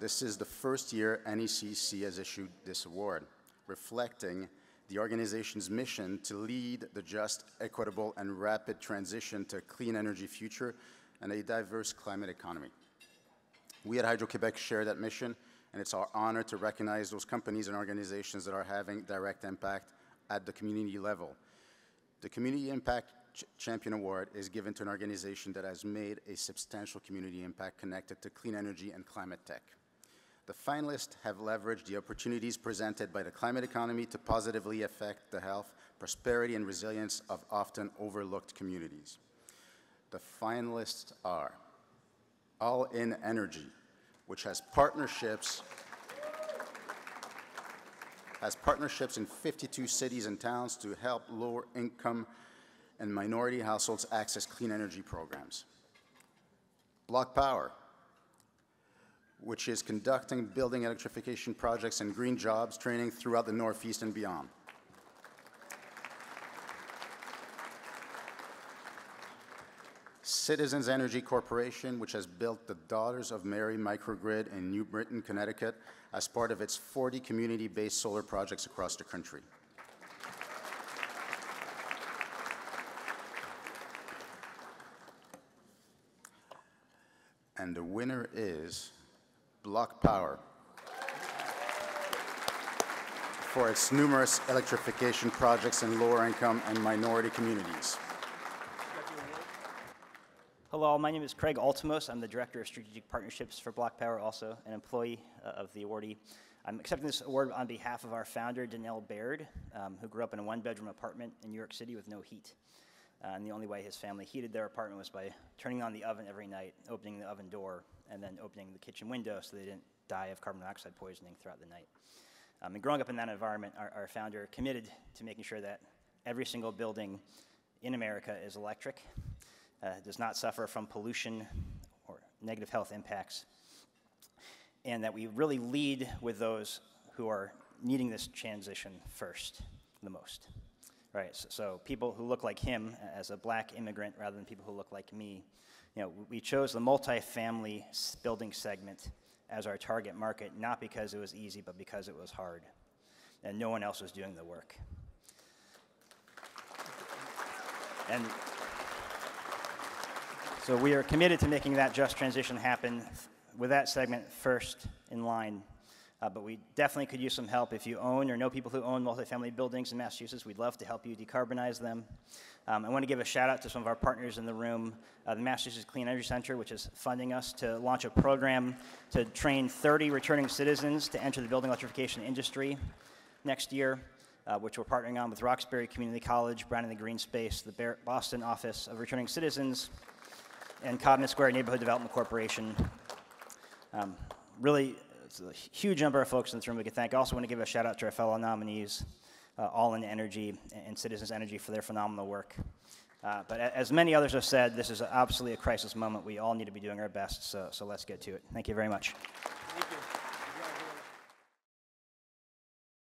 this is the first year NECEC has issued this award, reflecting the organization's mission to lead the just, equitable, and rapid transition to a clean energy future and a diverse climate economy. We at Hydro-Québec share that mission, and it's our honor to recognize those companies and organizations that are having direct impact at the community level. The Community Impact Ch Champion Award is given to an organization that has made a substantial community impact connected to clean energy and climate tech. The finalists have leveraged the opportunities presented by the climate economy to positively affect the health, prosperity, and resilience of often overlooked communities. The finalists are All In Energy, which has partnerships has partnerships in 52 cities and towns to help lower income and minority households access clean energy programs. BlocPower, which is conducting building electrification projects and green jobs training throughout the Northeast and beyond. Citizens Energy Corporation, which has built the Daughters of Mary microgrid in New Britain, Connecticut, as part of its 40 community-based solar projects across the country. And the winner is BlocPower for its numerous electrification projects in lower income and minority communities. Hello, my name is Craig Altimos. I'm the Director of Strategic Partnerships for BlocPower, also an employee uh, of the awardee. I'm accepting this award on behalf of our founder, Donnel Baird, um, who grew up in a one-bedroom apartment in New York City with no heat. Uh, and the only way his family heated their apartment was by turning on the oven every night, opening the oven door, and then opening the kitchen window so they didn't die of carbon dioxide poisoning throughout the night. Um, and growing up in that environment, our, our founder committed to making sure that every single building in America is electric, uh, does not suffer from pollution or negative health impacts, and that we really lead with those who are needing this transition first, the most. Right, so, so, people who look like him as a black immigrant rather than people who look like me you know, we chose the multifamily building segment as our target market, not because it was easy, but because it was hard. And no one else was doing the work. And so we are committed to making that just transition happen with that segment first in line. Uh, but we definitely could use some help. If you own or know people who own multifamily buildings in Massachusetts, we'd love to help you decarbonize them. Um, I want to give a shout out to some of our partners in the room, uh, the Massachusetts Clean Energy Center, which is funding us to launch a program to train 30 returning citizens to enter the building electrification industry next year, uh, which we're partnering on with Roxbury Community College, Browning the Green Space, the Boston Office of Returning Citizens, and Codman Square Neighborhood Development Corporation. Um, really, a huge number of folks in this room we could thank. I also want to give a shout out to our fellow nominees uh, All in Energy and Citizens Energy for their phenomenal work. Uh, but as many others have said, this is absolutely a crisis moment. We all need to be doing our best, so, so let's get to it. Thank you very much.